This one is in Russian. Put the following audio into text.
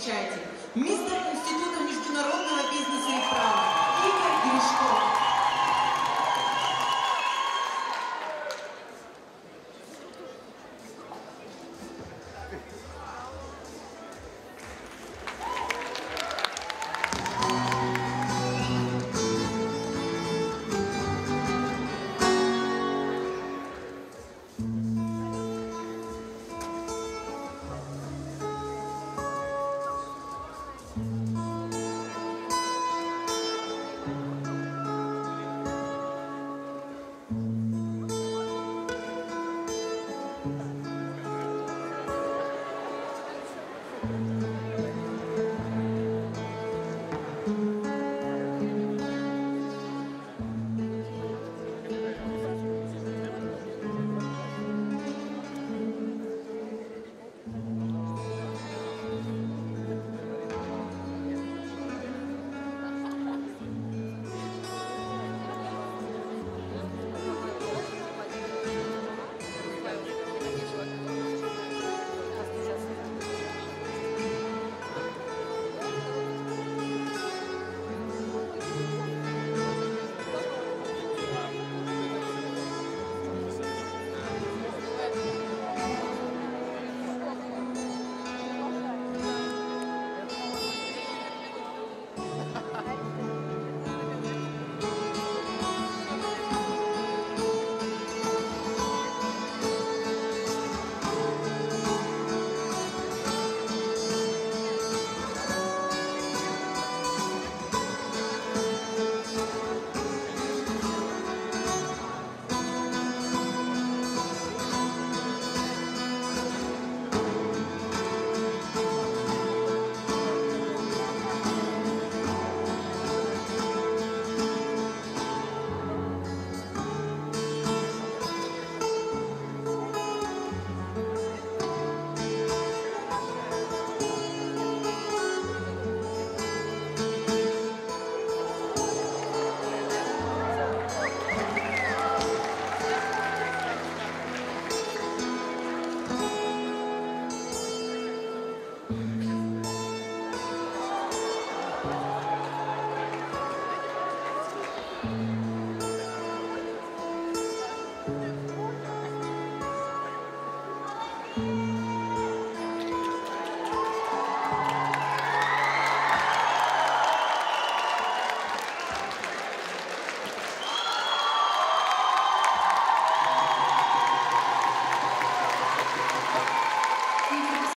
встречайте, мистер Института международного бизнеса и права Игорь Гришков.